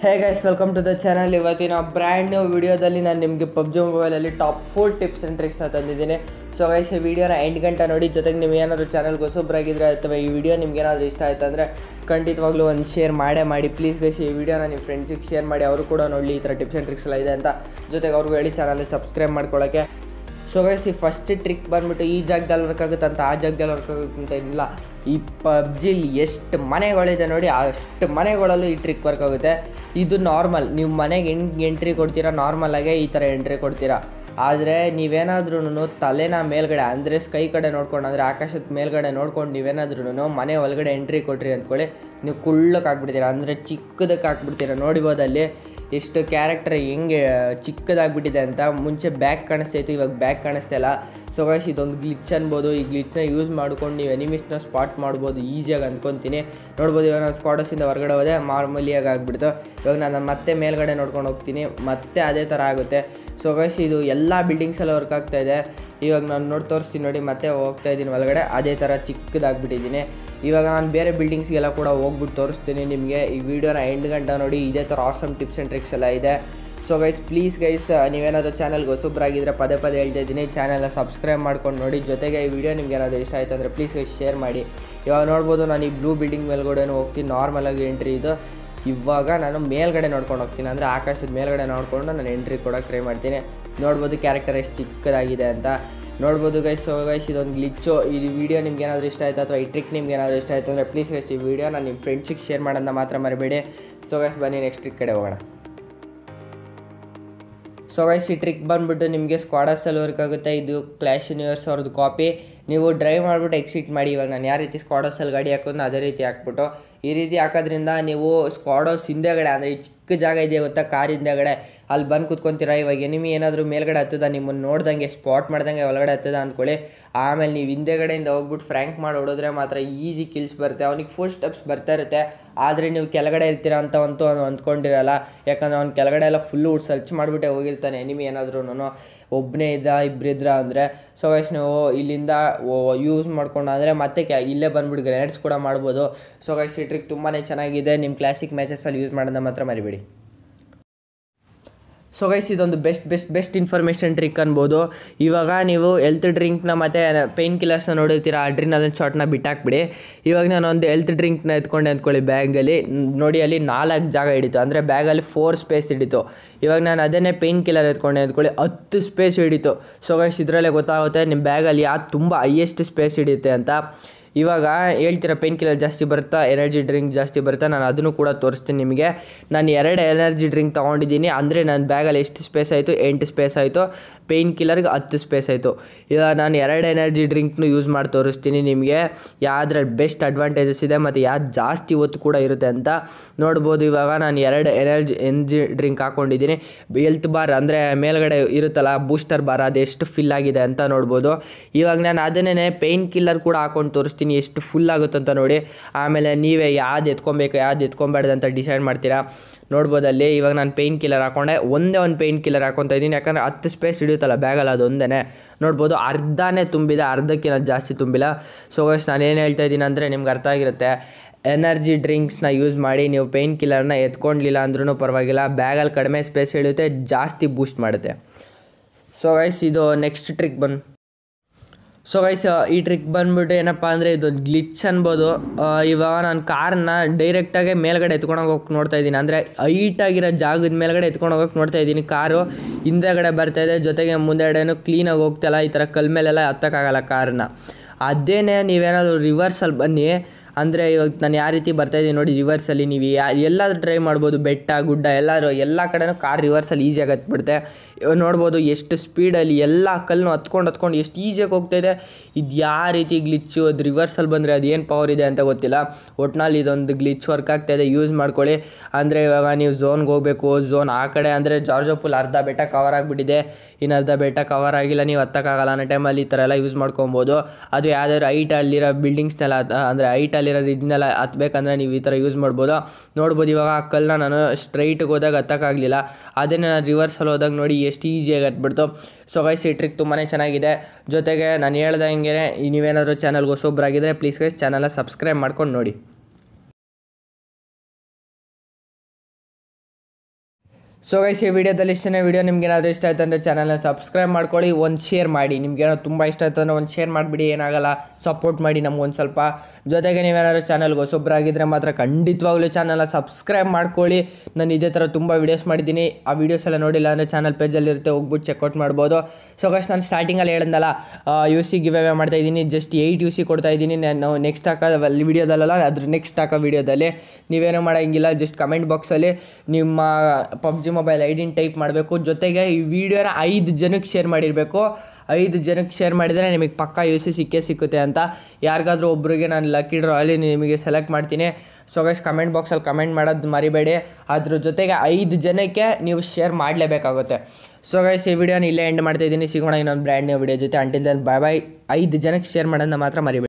Hey guys welcome to the channel ಇವತ್ತಿನ brand new ವಿಡಿಯೋದಲ್ಲಿ ನಾನು ನಿಮಗೆ ಪಬ್ಜಿ ಮೊಬೈಲಲ್ಲಿ ಟಾಪ್ ಫೋರ್ ಟಿಪ್ಸ್ ಆ್ಯಂಡ್ ಟ್ರಿಕ್ಸ್ನ ತಂದಿದ್ದೀನಿ. ಸೊ ಗೈಸ್ ಈ ವಿಡಿಯೋನ ಎಂಟು ಗಂಟೆ ನೋಡಿ, ಜೊತೆಗೆ ನೀವು ಏನಾದರೂ ಚಾನಲ್ಗೆ ಹೊಸಬ್ರಾಗಿದ್ದರೆ ಅಥವಾ ಈ ವಿಡಿಯೋ ನಿಮ್ಗೆ ಏನಾದರೂ ಇಷ್ಟ ಆಯ್ತು ಅಂದರೆ ಖಂಡಿತವಾಗ್ಲೂ ಒಂದು ಶೇರ್ ಮಾಡೇ ಮಾಡಿ. ಪ್ಲೀಸ್ ಗೈಸ್ ಈ ವಿಡಿಯೋನ ನಿಮ್ಮ ಫ್ರೆಂಡ್ಸಿಗೆ ಶೇರ್ ಮಾಡಿ. ಅವರು ಕೂಡ ನೋಡಲಿ, ಈ ಥರ ಟಿಪ್ಸ್ ಆ್ಯಂಡ್ ಟ್ರಿಕ್ಸ್ ಎಲ್ಲ ಇದೆ ಅಂತ. ಜೊತೆಗೆ ಅವ್ರಿಗೂ ಹೇಳಿ ಚಾನಲ್ ಸಬ್ಸ್ಕ್ರೈಬ್ ಮಾಡ್ಕೊಳ್ಳೋಕ್ಕೆ ಸೊ ಗೈಸ್ ಈ ಫಸ್ಟ್ ಟ್ರಿಕ್ ಬಂದ್ಬಿಟ್ಟು ಈ ಜಾಗದಲ್ಲಿ ವರ್ಕ್ ಆಗುತ್ತೆ ಅಂತ, ಆ ಜಾಗದಲ್ಲಿ ವರ್ಕ್ ಆಗುತ್ತೆ ಅಂತ ಇಲ್ಲ ಈ ಪಬ್ಜಿಲಿ ಎಷ್ಟು ಮನೆಗಳಿದೆ ನೋಡಿ, ಅಷ್ಟು ಮನೆಗಳಲ್ಲೂ ಈ ಟ್ರಿಕ್ ವರ್ಕ್ ಆಗುತ್ತೆ. ಇದು ನಾರ್ಮಲ್ ನೀವು ಮನೆಗೆ ಹೆಂಗೆ ಎಂಟ್ರಿ ಕೊಡ್ತೀರಾ ನಾರ್ಮಲಾಗೆ ಈ ಥರ ಎಂಟ್ರಿ ಕೊಡ್ತೀರಾ. ಆದರೆ ನೀವೇನಾದ್ರೂ ತಲೆನ ಮೇಲ್ಗಡೆ, ಅಂದರೆ ಸ್ಕೈ ಕಡೆ ನೋಡ್ಕೊಂಡು, ಅಂದರೆ ಆಕಾಶದ ಮೇಲ್ಗಡೆ ನೋಡ್ಕೊಂಡು ನೀವೇನಾದ್ರೂ ಮನೆ ಒಳಗಡೆ ಎಂಟ್ರಿ ಕೊಟ್ರಿ ಅಂದ್ಕೊಳ್ಳಿ. ನೀವು ಕುಳ್ಳಕ್ಕೆ ಹಾಕ್ಬಿಡ್ತೀರಾ ಅಂದರೆ ಚಿಕ್ಕದಕ್ಕೆ ಹಾಕ್ಬಿಡ್ತೀರಾ ನೋಡಿಬೋದು ಅಲ್ಲಿ ಎಷ್ಟು ಕ್ಯಾರೆಕ್ಟರ್ ಹೆಂಗೆ ಚಿಕ್ಕದಾಗಿಬಿಟ್ಟಿದೆ ಅಂತ ಮುಂಚೆ ಬ್ಯಾಕ್ ಕಾಣಿಸ್ತೈತೆ ಇವಾಗ ಬ್ಯಾಕ್ ಕಾಣಿಸ್ತಾ ಇಲ್ಲ. ಸೊ ಗಾಯ್ಸ್ ಇದೊಂದು ಗ್ಲಿಚ್ ಅನ್ಬೋದು. ಈ ಗ್ಲಿಚ್ನ ಯೂಸ್ ಮಾಡ್ಕೊಂಡು ನೀವು ಎನಿಮಿಸ್ನ ಸ್ಪಾಟ್ ಮಾಡ್ಬೋದು ಈಸಿಯಾಗಿ ಅಂದ್ಕೊತೀನಿ ನೋಡ್ಬೋದು, ಇವಾಗ ನಾನು ಸ್ಕ್ವಾಡರ್ಸಿಂದ ಹೊರಗಡೆ ಹೋದೆ, ಮಾಮೂಲಿಯಾಗಿ ಆಗಿಬಿಡ್ತು. ಇವಾಗ ನಾನು ಮತ್ತೆ ಮೇಲ್ಗಡೆ ನೋಡ್ಕೊಂಡು ಹೋಗ್ತೀನಿ, ಮತ್ತೆ ಅದೇ ಥರ ಆಗುತ್ತೆ. ಸೊ ಗೈಸ್ ಇದು ಎಲ್ಲ ಬಿಲ್ಡಿಂಗ್ಸಲ್ಲಿ ವರ್ಕ್ ಆಗ್ತಾ ಇದೆ. ಇವಾಗ ನಾನು ನೋಡಿ ತೋರಿಸ್ತೀನಿ ನೋಡಿ, ಮತ್ತೆ ಹೋಗ್ತಾ ಇದ್ದೀನಿ ಒಳಗಡೆ. ಅದೇ ಥರ ಚಿಕ್ಕದಾಗ್ಬಿಟ್ಟಿದ್ದೀನಿ. ಇವಾಗ ನಾನು ಬೇರೆ ಬಿಲ್ಡಿಂಗ್ಸ್ಗೆಲ್ಲ ಕೂಡ ಹೋಗ್ಬಿಟ್ಟು ತೋರಿಸ್ತೀನಿ ನಿಮಗೆ. ಈ ವಿಡಿಯೋನ ಎಂಟು ಗಂಟೆ ನೋಡಿ, ಇದೇ ಥರ ಆಸಮ್ ಟಿಪ್ಸ್ ಆ್ಯಂಡ್ ಟ್ರಿಕ್ಸ್ ಎಲ್ಲ ಇದೆ. ಸೊ ಗೈಸ್ ಪ್ಲೀಸ್ ಗೈಸ್ ನೀವೇನಾದರೂ ಚಾನಲ್ಗೆ ಹೊಸೊಬ್ಬರಾಗಿದ್ದರೆ ಪದೇ ಪದೇ ಹೇಳ್ತಾ ಇದ್ದೀನಿ. ಚಾನಲ್ನ ಸಬ್ಸ್ಕ್ರೈಬ್ ಮಾಡ್ಕೊಂಡು ನೋಡಿ. ಜೊತೆಗೆ ಈ ವಿಡಿಯೋ ನಿಮ್ಗೆ ಏನಾದರೂ ಇಷ್ಟ ಆಯಿತು ಅಂದರೆ ಪ್ಲೀಸ್ ಗೈಸ್ ಶೇರ್ ಮಾಡಿ. ಇವಾಗ ನೋಡ್ಬೋದು ನಾನು ಈ ಬ್ಲೂ ಬಿಲ್ಡಿಂಗ್ ಮೇಲ್ಗಡೆ ಹೋಗ್ತೀನಿ. ನಾರ್ಮಲಾಗಿ ಎಂಟ್ರಿ ಇದು. ಇವಾಗ ನಾನು ಮೇಲ್ಗಡೆ ನೋಡ್ಕೊಂಡು ಹೋಗ್ತೀನಿ. ಅಂದರೆ ಆಕಾಶದ ಮೇಲ್ಗಡೆ ನೋಡಿಕೊಂಡು ನಾನು ಎಂಟ್ರಿ ಕೊಡೋಕ್ಕೆ ಟ್ರೈ ಮಾಡ್ತೀನಿ. ನೋಡ್ಬೋದು ಕ್ಯಾರೆಕ್ಟರ್ ಎಷ್ಟು ಚಿಕ್ಕದಾಗಿದೆ ಅಂತ. ನೋಡ್ಬೋದು ಗೈಸ್ ಸೊ ಗೈಸ್ ಇದೊಂದು ಗ್ಲಿಚ್ಚು ಈ ವಿಡಿಯೋ ನಿಮ್ಗೆ ಏನಾದರೂ ಇಷ್ಟ ಆಯಿತು ಅಥವಾ ಈ ಟ್ರಿಕ್ ನಿಮ್ಗೆ ಏನಾದರೂ ಇಷ್ಟ ಆಯಿತು ಅಂದರೆ ಪ್ಲೀಸ್ ಗೈಸ್ ಈ ವಿಡಿಯೋನ ನಿಮ್ಮ ಫ್ರೆಂಡ್ಸಿಗೆ ಶೇರ್ ಮಾಡೋದನ್ನ ಮಾತ್ರ ಮರಿಬೇಡಿ. ಸೊ ಗೈಸ್ ಬನ್ನಿ ನೆಕ್ಸ್ಟ್ ಟ್ರಿಕ್ ಕಡೆ ಹೋಗೋಣ. ಸೊ ಗೈಸ್ ಈ ಟ್ರಿಕ್ ಬಂದುಬಿಟ್ಟು ನಿಮಗೆ ಸ್ಕ್ವಾಡರ್ಸಲ್ಲಿ ವರ್ಕ್ ಆಗುತ್ತೆ. ಇದು ಕ್ಲಾಶ್ ಯೂನಿವರ್ಸ್ ಅವ್ರದ್ದು ಕಾಪಿ ನೀವು ಡ್ರೈವ್ ಮಾಡಿಬಿಟ್ಟು ಎಕ್ಸಿಟ್ ಮಾಡಿ. ಇವಾಗ ನಾನು ಯಾವ ರೀತಿ ಸ್ಕಾಡೋಸಲ್ಲಿ ಗಾಡಿ ಹಾಕೋದು ಅದೇ ರೀತಿ ಹಾಕ್ಬಿಟ್ಟು, ಈ ರೀತಿ ಹಾಕೋದ್ರಿಂದ ನೀವು ಸ್ಕ್ವಾಡೋಸ್ ಹಿಂದೆಗಡೆ ಅಂದರೆ ಚಿಕ್ಕ ಜಾಗ ಇದೆಯಾ ಗೊತ್ತಾ, ಕಾರ್ ಹಿಂದೆಗಡೆ, ಅಲ್ಲಿ ಬಂದು ಕೂತ್ಕೊಂತೀರಾ? ಇವಾಗ ಎನಿಮಿ ಏನಾದರೂ ಮೇಲ್ಗಡೆ ಹತ್ತದ? ನಿಮ್ಮನ್ನು ನೋಡ್ದಂಗೆ ಸ್ಪಾಟ್ ಮಾಡ್ದಂಗೆ ಒಳಗಡೆ ಹತ್ತದ ಅಂದ್ಕೊಳ್ಳಿ. ಆಮೇಲೆ ನೀವು ಹಿಂದೆಗಡೆಯಿಂದ ಹೋಗ್ಬಿಟ್ಟು ಫ್ರ್ಯಾಂಕ್ ಮಾಡಿ ಹೊಡೋದ್ರೆ ಮಾತ್ರ ಈಸಿ ಕಿಲ್ಸ್ ಬರುತ್ತೆ. ಅವ್ನಿಗೆ ಫುಲ್ ಸ್ಟೆಪ್ಸ್ ಬರ್ತಾ ಇರುತ್ತೆ. ಆದರೆ ನೀವು ಕೆಳಗಡೆ ಇರ್ತೀರ ಅಂತ ಅಂತೂ ಅವನು ಅಂದ್ಕೊಂಡಿರಲ್ಲ. ಯಾಕಂದರೆ ಅವ್ನು ಕೆಳಗಡೆ ಎಲ್ಲ ಫುಲ್ಲು ಸರ್ಚ್ ಮಾಡಿಬಿಟ್ಟೆ ಹೋಗಿರ್ತಾನೆ. ಎನಿಮಿ ಏನಾದ್ರೂ ಒಬ್ಬನೇ ಇದ್ದ ಇಬ್ಬರಿದ್ರ ಅಂದರೆ ಸೊ ಗೈಸ್ ನೀವು ಇಲ್ಲಿಂದ ಯೂಸ್ ಮಾಡ್ಕೊಂಡು ಅಂದರೆ ಮತ್ತೆ ಕ್ಯಾ ಇಲ್ಲೇ ಬಂದ್ಬಿಟ್ಟು ಗ್ರೆನೇಡ್ಸ್ ಕೂಡ ಮಾಡ್ಬೋದು. ಸೊ ಗೈಸ್ ಈ ಟ್ರಿಕ್ ತುಂಬಾ ಚೆನ್ನಾಗಿದೆ. ನಿಮ್ಮ ಕ್ಲಾಸಿಕ್ ಮ್ಯಾಚಸಲ್ಲಿ ಯೂಸ್ ಮಾಡೋದನ್ನ ಮಾತ್ರ ಮರಿಬೇಡಿ. ಸೊ ಗೈಸ್ ಇದೊಂದು best best best information trick ಅನ್ಬೋದು. ಇವಾಗ ನೀವು ಎಲ್ತ್ ಡ್ರಿಂಕ್ನ ಮತ್ತು ಪೇಯ್ನ್ ಕಿಲ್ಲರ್ಸ್ನ ನೋಡಿರ್ತೀರ ಅಡ್ರಿನಲ್ ಶಾರ್ಟ್ನ ಬಿಟ್ಟಾಕ್ಬಿಡಿ. ಇವಾಗ ನಾನು ಒಂದು ಎಲ್ತ್ ಡ್ರಿಂಕ್ನ ಎತ್ಕೊಂಡೆ ಅಂದ್ಕೊಳ್ಳಿ ಬ್ಯಾಗಲ್ಲಿ ನೋಡಿ, ಅಲ್ಲಿ ನಾಲ್ಕು ಜಾಗ ಹಿಡಿತು. ಅಂದರೆ ಬ್ಯಾಗಲ್ಲಿ ಫೋರ್ ಸ್ಪೇಸ್ ಹಿಡಿತು. ಇವಾಗ ನಾನು ಅದನ್ನೇ ಪೇಯ್ನ್ ಕಿಲ್ಲರ್ ಎತ್ಕೊಂಡೆ ಅಂದ್ಕೊಳ್ಳಿ ಹತ್ತು ಸ್ಪೇಸ್ ಹಿಡಿತು. ಸೊ ಗೈಸ್ ಇದರಲ್ಲೇ ಗೊತ್ತಾಗುತ್ತೆ ನಿಮ್ಮ ಬ್ಯಾಗಲ್ಲಿ ಯಾವ ತುಂಬ ಹೈಯೆಸ್ಟ್ ಸ್ಪೇಸ್ ಹಿಡಿಯುತ್ತೆ ಅಂತ. ಇವಾಗ ಹೇಳ್ತೀರ ಪೇನ್ ಕಿಲ್ಲರ್ ಜಾಸ್ತಿ ಬರುತ್ತಾ ಎನರ್ಜಿ ಡ್ರಿಂಕ್ ಜಾಸ್ತಿ ಬರುತ್ತಾ, ನಾನು ಅದನ್ನು ಕೂಡ ತೋರಿಸ್ತೀನಿ ನಿಮಗೆ. ನಾನು ಎರಡು ಎನರ್ಜಿ ಡ್ರಿಂಕ್ ತೊಗೊಂಡಿದ್ದೀನಿ, ಅಂದರೆ ನನ್ನ ಬ್ಯಾಗಲ್ಲಿ ಎಷ್ಟು ಸ್ಪೇಸ್ ಆಯಿತು? ಎಂಟು ಸ್ಪೇಸ್ ಆಯಿತು. ಪೇಯ್ನ್ ಕಿಲ್ಲರ್ಗೆ ಹತ್ತು ಸ್ಪೇಸ್ ಆಯಿತು. ಇವಾಗ ನಾನು ಎರಡು ಎನರ್ಜಿ ಡ್ರಿಂಕ್ನು ಯೂಸ್ ಮಾಡಿ ತೋರಿಸ್ತೀನಿ ನಿಮಗೆ. ಯಾವ್ದ್ರಲ್ಲಿ ಬೆಸ್ಟ್ ಅಡ್ವಾಂಟೇಜಸ್ ಇದೆ ಮತ್ತು ಯಾವ್ದು ಜಾಸ್ತಿ ಹೊತ್ತು ಕೂಡ ಇರುತ್ತೆ ಅಂತ ನೋಡ್ಬೋದು. ಇವಾಗ ನಾನು ಎರಡು ಎನರ್ಜಿ ಎನರ್ಜಿ ಡ್ರಿಂಕ್ ಹಾಕ್ಕೊಂಡಿದ್ದೀನಿ ಎಲ್ತ್ ಬಾರ್ ಅಂದರೆ ಮೇಲ್ಗಡೆ ಇರುತ್ತಲ್ಲ ಬೂಸ್ಟರ್ ಬಾರ್ ಅದು ಎಷ್ಟು ಫಿಲ್ ಆಗಿದೆ ಅಂತ ನೋಡ್ಬೋದು. ಇವಾಗ ನಾನು ಅದನ್ನೇ ಪೇಯ್ನ್ ಕಿಲ್ಲರ್ ಕೂಡ ಹಾಕೊಂಡು ತೋರಿಸ್ತೀನಿ, ಎಷ್ಟು ಫುಲ್ ಆಗುತ್ತೆ ಅಂತ ನೋಡಿ. ಆಮೇಲೆ ನೀವೇ ಯಾವ್ದು ಎತ್ಕೊಬೇಕು, ಯಾವ್ದು ಎತ್ಕೊಬೇಡ್ದು ಅಂತ ಡಿಸೈಡ್ ಮಾಡ್ತೀರಾ? ನೋಡ್ಬೋದು ಅಲ್ಲಿ ಇವಾಗ ನಾನು ಪೇಯ್ನ್ ಕಿಲ್ಲರ್ ಹಾಕೊಂಡೆ. ಒಂದೇ ಒಂದು ಪೇಯ್ನ್ ಕಿಲ್ಲರ್ ಹಾಕೊತಾ ಇದ್ದೀನಿ. ಯಾಕಂದರೆ ಹತ್ತು ಸ್ಪೇಸ್ ಹಿಡಿಯುತ್ತಲ್ಲ ಬ್ಯಾಗಲ್ಲಿ, ಅದು ಒಂದೇ ನೋಡ್ಬೋದು ಅರ್ಧನೇ ತುಂಬಿದೆ, ಅರ್ಧಕ್ಕಿಂತ ಜಾಸ್ತಿ ತುಂಬಿಲ್ಲ. ಸೊ ನಾನು ಏನು ಹೇಳ್ತಾ ಇದ್ದೀನಿ ಅಂದರೆ ನಿಮ್ಗೆ ಅರ್ಥ ಆಗಿರುತ್ತೆ. ಎನರ್ಜಿ ಡ್ರಿಂಕ್ಸ್ನ ಯೂಸ್ ಮಾಡಿ ನೀವು ಪೇಯ್ನ್ ಕಿಲ್ಲರ್ನ ಎತ್ಕೊಂಡಿಲ್ಲ ಅಂದ್ರೂ ಪರವಾಗಿಲ್ಲ. ಬ್ಯಾಗಲ್ಲಿ ಕಡಿಮೆ ಸ್ಪೇಸ್ ಹಿಡಿಯುತ್ತೆ, ಜಾಸ್ತಿ ಬೂಸ್ಟ್ ಮಾಡುತ್ತೆ. ಸೊ ಗೈಸ್ ಇದು ನೆಕ್ಸ್ಟ್ ಟ್ರಿಕ್ ಬಂದು ಸೊ ಗೈಸ್ ಈ ಟ್ರಿಕ್ ಬಂದ್ಬಿಟ್ಟು ಏನಪ್ಪ ಅಂದರೆ ಇದೊಂದು ಗ್ಲಿಚ್ ಅನ್ಬೋದು. ಇವಾಗ ನಾನು ಕಾರ್ನ ಡೈರೆಕ್ಟಾಗಿ ಮೇಲ್ಗಡೆ ಎತ್ಕೊಂಡು ಹೋಗೋಕೆ ನೋಡ್ತಾ ಇದ್ದೀನಿ. ಅಂದರೆ ಹೈಟಾಗಿರೋ ಜಾಗದ ಮೇಲ್ಗಡೆ ಎತ್ಕೊಂಡು ಹೋಗೋಕೆ ನೋಡ್ತಾ ಇದ್ದೀನಿ. ಕಾರು ಹಿಂದೆಗಡೆ ಇದೆ, ಜೊತೆಗೆ ಮುಂದೆಗಡೆನೂ ಕ್ಲೀನಾಗಿ ಹೋಗ್ತಲ್ಲ ಈ ಥರ ಕಲ್ ಮೇಲೆಲ್ಲ ಹತ್ತಕ್ಕಾಗಲ್ಲ ಕಾರ್ನ ಅದೇನೇ ನೀವೇನಾದರೂ ರಿವರ್ಸಲ್ಲಿ ಬನ್ನಿ. ಅಂದರೆ ಇವಾಗ ನಾನು ಯಾವ ರೀತಿ ಬರ್ತಾಯಿದ್ದೀನಿ ನೋಡಿ ರಿವರ್ಸಲ್ಲಿ ನೀವು ಯಾ ಡ್ರೈವ್ ಟ್ರೈ ಮಾಡ್ಬೋದು, ಬೆಟ್ಟ, ಗುಡ್ಡ ಎಲ್ಲರೂ ಎಲ್ಲ ಕಡೆನೂ ಕಾರ್ ರಿವರ್ಸಲ್ಲಿ ಈಸಿಯಾಗಿ ಹತ್ಬಿಡುತ್ತೆ. ಇವಾಗ ನೋಡ್ಬೋದು ಎಷ್ಟು ಸ್ಪೀಡಲ್ಲಿ ಎಲ್ಲ ಕಲ್ಲನ್ನು ಹತ್ಕೊಂಡು ಹತ್ಕೊಂಡು ಎಷ್ಟು ಈಸಿಯಾಗಿ ಹೋಗ್ತಾಯಿದೆ ಇದು. ಯಾವ ರೀತಿ ಗ್ಲಿಚ್ಚು ಅದು ರಿವರ್ಸಲ್ಲಿ ಬಂದರೆ ಅದೇನು ಪವರ್ ಇದೆ ಅಂತ ಗೊತ್ತಿಲ್ಲ. ಒಟ್ನಲ್ಲಿ ಇದೊಂದು ಗ್ಲಿಚ್ ವರ್ಕ್ ಆಗ್ತಾ ಇದೆ ಯೂಸ್ ಮಾಡ್ಕೊಳ್ಳಿ. ಅಂದರೆ ಇವಾಗ ನೀವು ಝೋನ್ಗೆ ಹೋಗಬೇಕು ಝೋನ್ ಆ ಕಡೆ, ಅಂದರೆ ಜಾರ್ಜೋಪುಲ್ ಅರ್ಧ ಬೆಟ್ಟ ಕವರ್ ಆಗಿಬಿಟ್ಟಿದೆ. ಇನ್ನು ಅರ್ಧ ಬೆಟ್ಟ ಕವರ್ ಆಗಿಲ್ಲ, ನೀವು ಹತ್ತಕ್ಕಾಗಲ್ಲ ಅನ್ನೋ ಟೈಮಲ್ಲಿ ಈ ಥರ ಎಲ್ಲ ಯೂಸ್ ಮಾಡ್ಕೊಬೋದು. ಅದು ಯಾವ್ದಾದ್ರು ಹೈಟ್ ಅಲ್ಲಿರೋ ಬಿಲ್ಡಿಂಗ್ಸ್ನೆಲ್ಲ ಅಂದರೆ ಹೈಟ್ ಅಲ್ಲಿರೋ ಇದನ್ನೆಲ್ಲ ಹತ್ಬೇಕಂದ್ರೆ ನೀವು ಈ ಥರ ಯೂಸ್ ಮಾಡ್ಬೋದು. ನೋಡ್ಬೋದು ಇವಾಗ ಆ ಕಲ್ಲನ್ನ ನಾನು ಸ್ಟ್ರೈಟಿಗೆ ಹೋದಾಗ ಹತ್ತಕ್ಕಾಗಲಿಲ್ಲ. ಅದನ್ನೇ ನಾನು ರಿವರ್ಸಲ್ಲಿ ಹೋದಾಗ ನೋಡಿ ಎಷ್ಟು ಈಸಿಯಾಗಿ ಹತ್ಬಿಡ್ತು. ಸೊ ಗೈಸ್ ಈ ಟ್ರಿಕ್ ತುಂಬಾ ಚೆನ್ನಾಗಿದೆ. ಜೊತೆಗೆ ನಾನು ಹೇಳ್ದಂಗೆ ನೀವೇನಾದರೂ ಚಾನಲ್ಗೆ ಹೊಸೊಬ್ಬರಾಗಿದ್ದರೆ ಪ್ಲೀಸ್ ಗೈಸ್ ಚಾನಲ್ನ ಸಬ್ಸ್ಕ್ರೈಬ್ ಮಾಡ್ಕೊಂಡು ನೋಡಿ. ಸೊ ಗೈಸ್ ಈ ವಿಡಿಯೋದಲ್ಲಿ ಇಷ್ಟನೇ ವಿಡಿಯೋ ನಿಮ್ಗೆ ಏನಾದರೂ ಇಷ್ಟ ಆಯ್ತು ಅಂದರೆ ಚಾನಲ್ನ ಸಬ್ಸ್ಕ್ರೈಬ್ ಮಾಡ್ಕೊಳ್ಳಿ, ಒಂದು ಶೇರ್ ಮಾಡಿ. ನಿಮ್ಗೆ ಏನೋ ತುಂಬ ಇಷ್ಟ ಆಯ್ತು ಅಂದರೆ ಒಂದು ಶೇರ್ ಮಾಡಿಬಿಡಿ, ಏನಾಗಲ್ಲ ಸಪೋರ್ಟ್ ಮಾಡಿ ನಮ್ಗೊಂದು ಸ್ವಲ್ಪ. ಜೊತೆಗೆ ನೀವೇನಾದ್ರು ಚಾನಲ್ಗೆ ಹೊಸೊಬ್ಬರಾಗಿದ್ದರೆ ಮಾತ್ರ ಖಂಡಿತವಾಗ್ಲೂ ಚಾನಲ್ನ ಸಬ್ಸ್ಕ್ರೈಬ್ ಮಾಡ್ಕೊಳ್ಳಿ. ನಾನು ಇದೇ ಥರ ತುಂಬ ವೀಡಿಯೋಸ್ ಮಾಡಿದ್ದೀನಿ. ಆ ವೀಡಿಯೋಸ್ ಎಲ್ಲ ನೋಡಿಲ್ಲ ಅಂದರೆ ಚಾನಲ್ ಪೇಜಲ್ಲಿ ಇರುತ್ತೆ, ಹೋಗ್ಬಿಟ್ಟು ಚೆಕ್ಔಟ್ ಮಾಡ್ಬೋದು. ಸೊ ಗೈಸ್ ನಾನು ಸ್ಟಾರ್ಟಿಂಗಲ್ಲಿ ಹೇಳಿದ್ನಲ್ಲ ಯು ಸಿ ಗಿವ್ ಅವೇ ಮಾಡ್ತಾ ಇದ್ದೀನಿ. ಜಸ್ಟ್ ಏಯ್ಟ್ ಯು ಸಿ ಕೊಡ್ತಾ ಇದ್ದೀನಿ. ನಾನು ನೆಕ್ಸ್ಟ್ ಹಾಕೋ ವೀಡಿಯೋದಲ್ಲ ಅದ್ರ ನೆಕ್ಸ್ಟ್ ಹಾಕೋ ವಿಡಿಯೋದಲ್ಲಿ ನೀವೇನೂ ಮಾಡೋಂಗಿಲ್ಲ ಜಸ್ಟ್ ಕಮೆಂಟ್ ಬಾಕ್ಸಲ್ಲಿ ನಿಮ್ಮ ಪಬ್ಜಿ ಮೊಬೈಲ್ ಐಡಿನ ಟೈಪ್ ಮಾಡಬೇಕು. ಜೊತೆಗೆ ಈ ವಿಡಿಯೋನ ಐದು ಜನಕ್ಕೆ ಶೇರ್ ಮಾಡಿರಬೇಕು. ಐದು ಜನಕ್ಕೆ ಶೇರ್ ಮಾಡಿದರೆ ನಿಮಗೆ ಪಕ್ಕಾ ಯು ಸಿ ಸಿಕ್ಕೇ ಸಿಕ್ಕುತ್ತೆ ಅಂತ. ಯಾರಿಗಾದ್ರೂ ಒಬ್ಬರಿಗೆ ನಾನು ಲಕ್ಕಿ ಡ್ರಾ ಅಲ್ಲಿ ನಿಮಗೆ ಸೆಲೆಕ್ಟ್ ಮಾಡ್ತೀನಿ. ಸೊ ಗೈಸ್ ಕಮೆಂಟ್ ಬಾಕ್ಸಲ್ಲಿ ಕಮೆಂಟ್ ಮಾಡೋದು ಮರಿಬೇಡಿ. ಅದ್ರ ಜೊತೆಗೆ ಐದು ಜನಕ್ಕೆ ನೀವು ಶೇರ್ ಮಾಡಲೇಬೇಕಾಗುತ್ತೆ. ಸೊ ಗೈಸ್ ಈ ವಿಡಿಯೋನ ಇಲ್ಲೇ ಎಂಡ್ ಮಾಡ್ತಾ ಇದ್ದೀನಿ. ಸಿಗೋಣ ಇನ್ನೊಂದು ಬ್ರ್ಯಾಂಡ್ ನ್ಯೂ ವಿಡಿಯೋ ಜೊತೆ. ಅಂಟಿಲ್ ದೆನ್ ಬಾಯ್ ಬಾಯ್ ಐದು ಜನಕ್ಕೆ ಶೇರ್ ಮಾಡೋದನ್ನ ಮಾತ್ರ ಮರಿಬೇಡಿ.